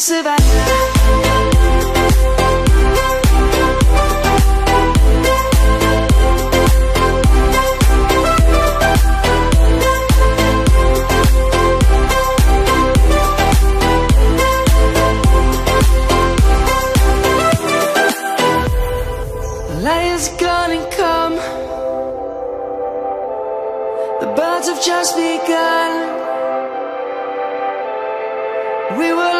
Savannah. Lion's gonna come. The birds have just begun. We will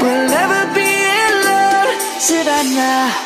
we'll never be alone. Savannah.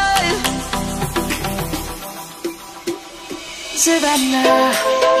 Savannah,